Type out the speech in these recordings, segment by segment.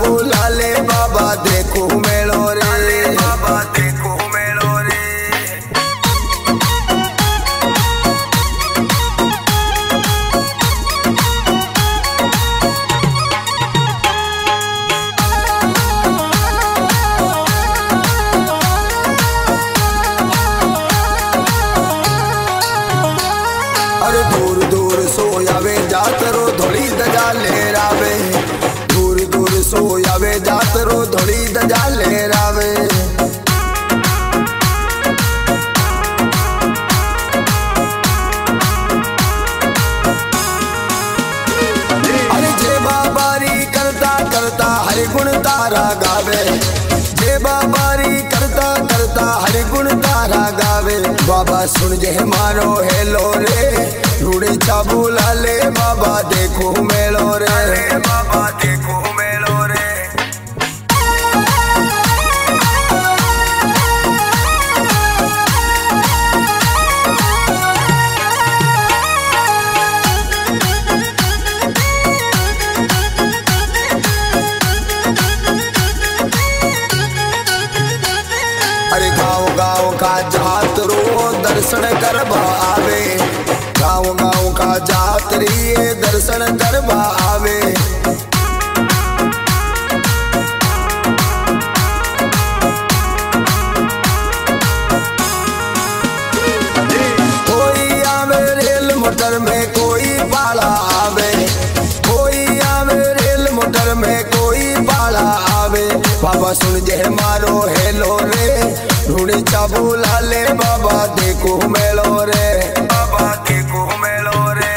बुला ले बाबा देखो मेलो जातरो धोड़ी दजा लेरावे अरे जे बाबारी करता करता हरि गुण तारा गावे। जे करता करता हरि गुण तारा गावे। बाबा सुन जे मारो हेलो रे रूड़ी चाबू लाले बाबा देखो मेलो रे। बाबा देखो दर्शन आवे गाँव गाँव का जातरी दर्शन रेल मोटर में, कोई बाला आवे। कोई आवे रेल मोटर में, कोई बाला आवे। बाबा सुन जे मारो हेलो रे ढूंढी चाबू लाले बाबा देखो मेलो रे बाबा देखो मेलो रे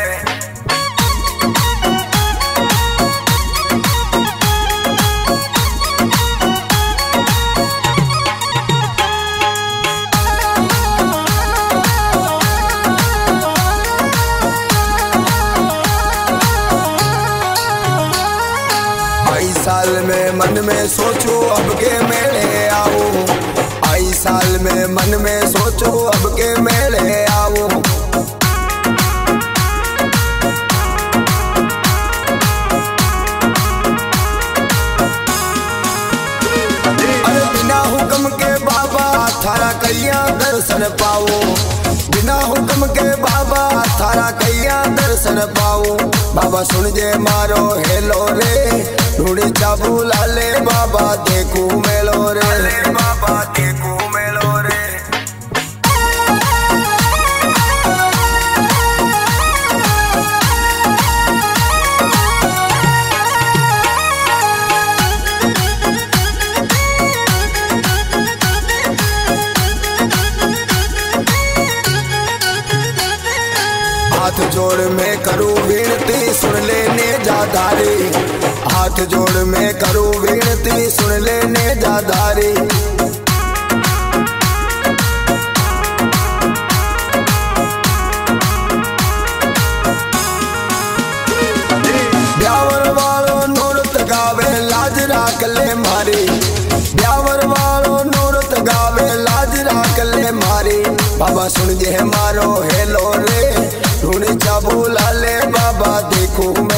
साल में मन में सोचो, अब के मेले आओ। आई साल में मन में सोचो अब के मेले आओ। बिना हुक्म थारा कैया दर्शन पाओ। बिना हुक्म के बाबा थारा कैया दर्शन पाओ। बाबा सुन जे मारो हेलो रे, ढूंढी चाबू लाले बाबा देखू मेलो हाथ जोड़ में करूँ विनती, सुन लेने जादारी हाथ जोड़ में करूँ विनती, सुन लेने जादारी ब्यावर वालो नूरत गावे, लाज राख ले मारी। ब्यावर वालो नूरत गावे, लाज राख ले मारी। बाबा सुन जे मारो हेलो रे